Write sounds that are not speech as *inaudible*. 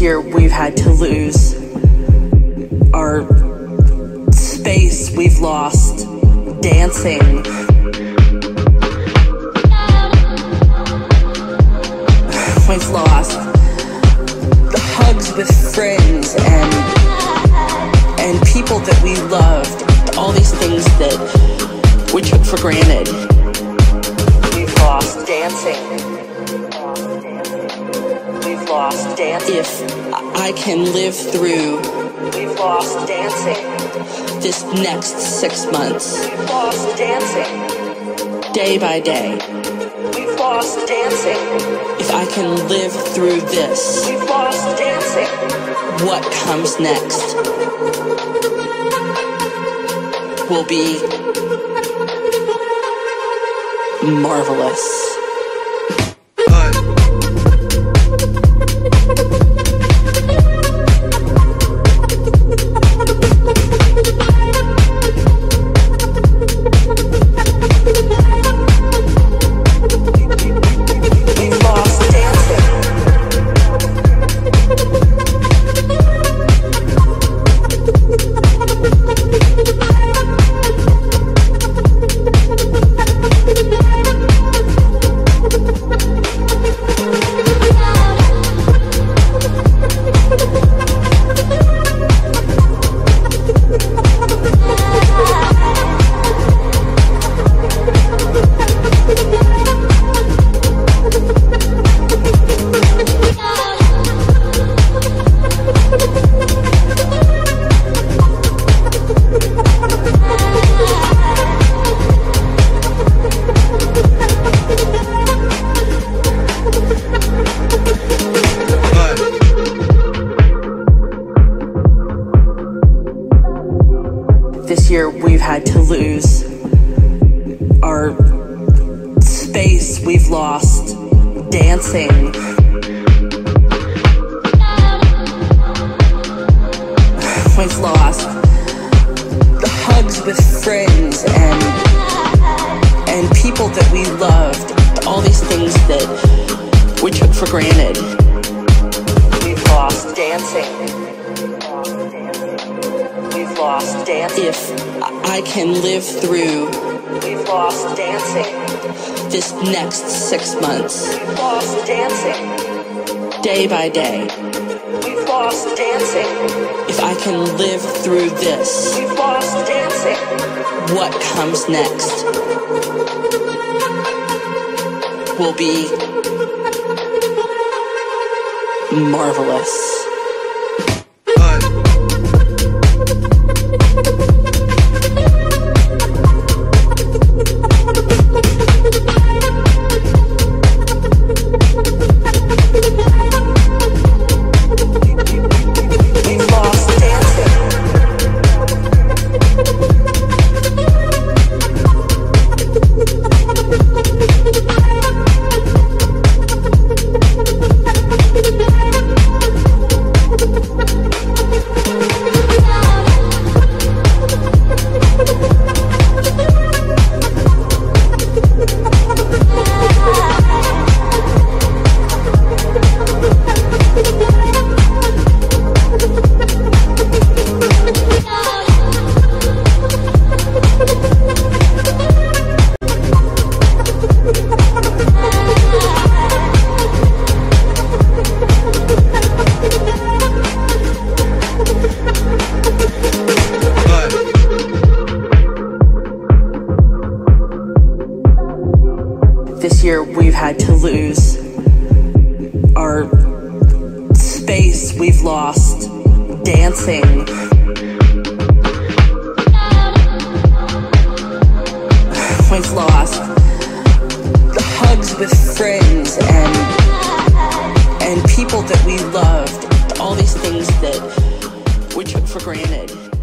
Year we've had to lose our space, we've lost dancing. *sighs* We've lost the hugs with friends and and people that we loved, all these things that we took for granted. We've lost dancing. We've lost dancing. If I can live through, we've lost dancing. This next six months, we've lost dancing. Day by day, we've lost dancing. If I can live through this, we've lost dancing. What comes next will be marvelous. Had to lose our space, we've lost dancing. *sighs* We've lost the hugs with friends and and people that we loved, all these things that we took for granted. We've lost dancing. We've lost dancing. If I can live through, we've lost dancing. This next six months, we've lost dancing. Day by day, we've lost dancing. If I can live through this, we've lost dancing. What comes next will be marvelous. To lose our space, we've lost dancing. we've lost the hugs with friends and and people that we loved, all these things that we took for granted.